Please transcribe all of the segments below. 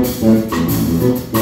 Thank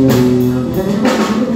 Thank you.